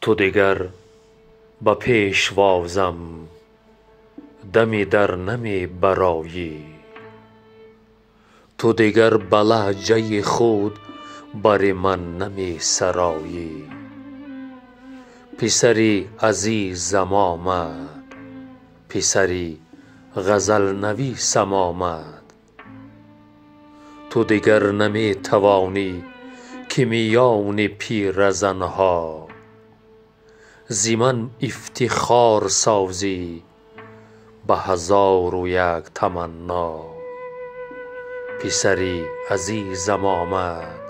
تو دگر به پیشوازم دمی در نمی برآیی. تو دگر به لهجه خود بر من نمی سرایی. پسری عزیزم آمد پسری غزل نویسم آمد تو دگر نمی توانی که میان پیرزن ها ز افتخار سازی به هزار و یک تمنا. پسری عزیزم آمد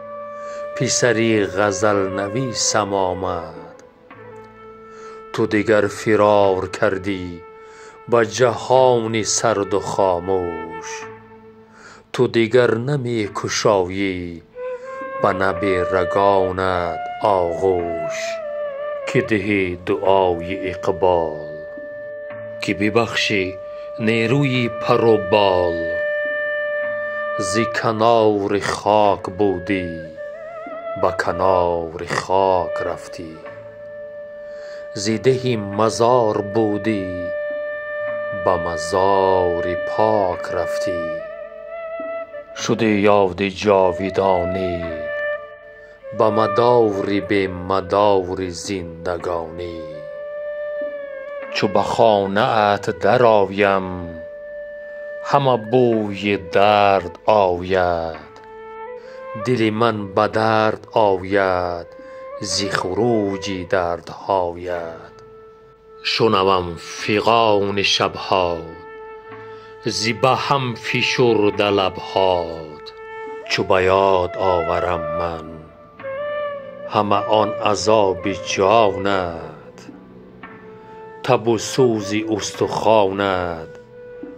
پسری غزل نویسم آمد. تو دگر فرار کردی به جهان سرد و خاموش. تو دگر نمی گشایی به لب رگانت آغوش. که دهی دعای اقبال که ببخشی نیروی پر و بال ز کنار خاک بودی به کنار خاک رفتی ز ده مزار بودی به مزار پاک رفتی شدی یاد جاودانی به مدار بی مدار زندگانی. چو به خانه ات درآیم همه بوی درد آید. دل من به درد آید ز خروج دردهایت شنوم فغان شب هات ز به هم فشرده لب هات چو به یاد آورم من همه آن عذاب جانت. تب و سوز استخوانت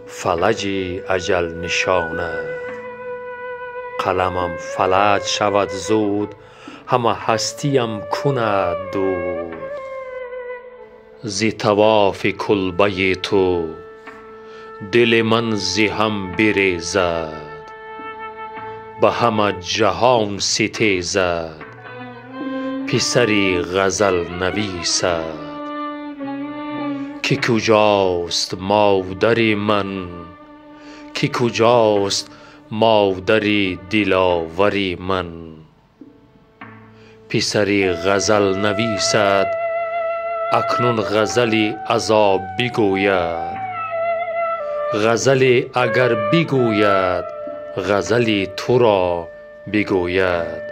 فلج اجل نشانت. قلمم فلج شود زود همه هستی ام کند دود. ز طواف کلبه تو دل من ز هم بریزد. به همه جهان ستیزد. پسری غزل نویسد که کجاست مادر من که کجاست مادر دلاور من. پسری غزل نویسد اکنون غزلی عذا بگوید. غزلی اگر بگوید غزلی تو را بگوید.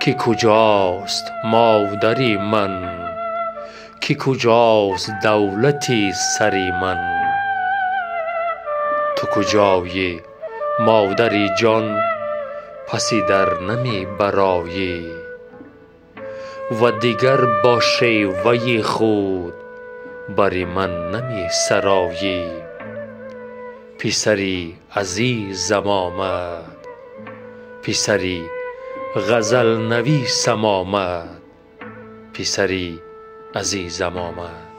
که کجاست مادر من که کجاست دولت سر من. تو کجایی مادر جان پس در نمی برآیی و دگر با شیوه خود بر من نمی سرآیی پسری عزیزم آمد پسری غزل نویسم آمد پسری عزیزم آمد.